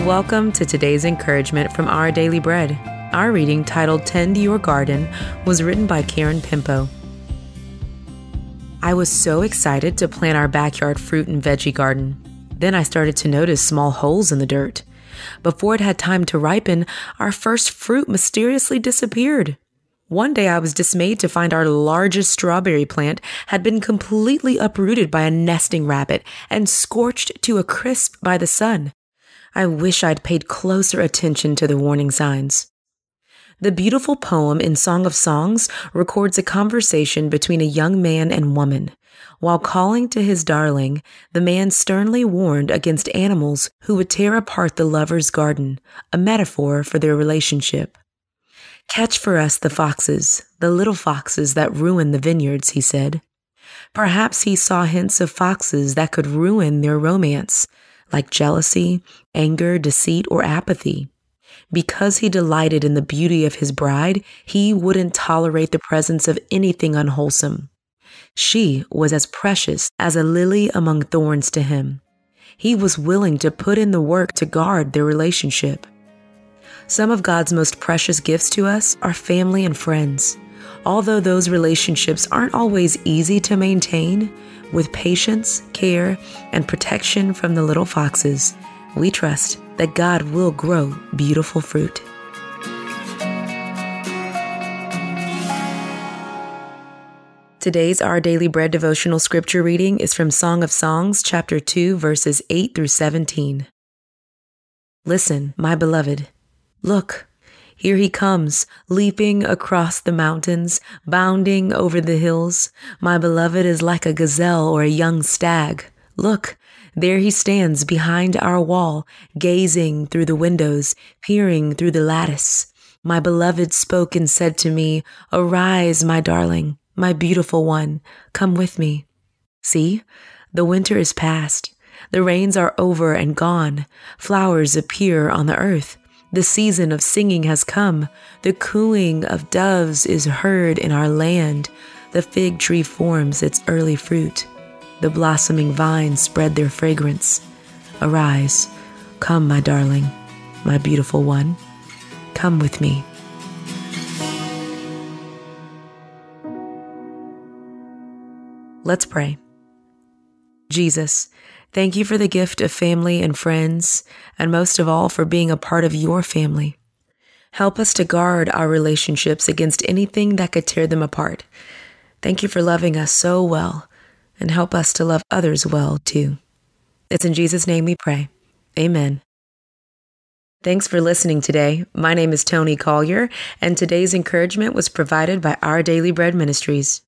Welcome to today's encouragement from Our Daily Bread. Our reading, titled Tend Your Garden, was written by Karen Pimpo. I was so excited to plant our backyard fruit and veggie garden. Then I started to notice small holes in the dirt. Before it had time to ripen, our first fruit mysteriously disappeared. One day I was dismayed to find our largest strawberry plant had been completely uprooted by a nesting rabbit and scorched to a crisp by the sun. I wish I'd paid closer attention to the warning signs. The beautiful poem in Song of Songs records a conversation between a young man and woman. While calling to his darling, the man sternly warned against animals who would tear apart the lover's garden, a metaphor for their relationship. Catch for us the foxes, the little foxes that ruin the vineyards, he said. Perhaps he saw hints of foxes that could ruin their romance, like jealousy, anger, deceit, or apathy. Because he delighted in the beauty of his bride, he wouldn't tolerate the presence of anything unwholesome. She was as precious as a lily among thorns to him. He was willing to put in the work to guard their relationship. Some of God's most precious gifts to us are family and friends. Although those relationships aren't always easy to maintain, with patience, care, and protection from the little foxes, we trust that God will grow beautiful fruit. Today's Our Daily Bread devotional scripture reading is from Song of Songs, chapter 2, verses 8 through 17. Listen, my beloved. Look, here he comes, leaping across the mountains, bounding over the hills. My beloved is like a gazelle or a young stag. Look, there he stands behind our wall, gazing through the windows, peering through the lattice. My beloved spoke and said to me, Arise, my darling, my beautiful one, come with me. See, the winter is past. The rains are over and gone. Flowers appear on the earth. The season of singing has come. The cooing of doves is heard in our land. The fig tree forms its early fruit. The blossoming vines spread their fragrance. Arise, come, my darling, my beautiful one. Come with me. Let's pray. Jesus, Thank you for the gift of family and friends, and most of all, for being a part of your family. Help us to guard our relationships against anything that could tear them apart. Thank you for loving us so well, and help us to love others well too. It's in Jesus' name we pray. Amen. Thanks for listening today. My name is Tony Collier, and today's encouragement was provided by Our Daily Bread Ministries.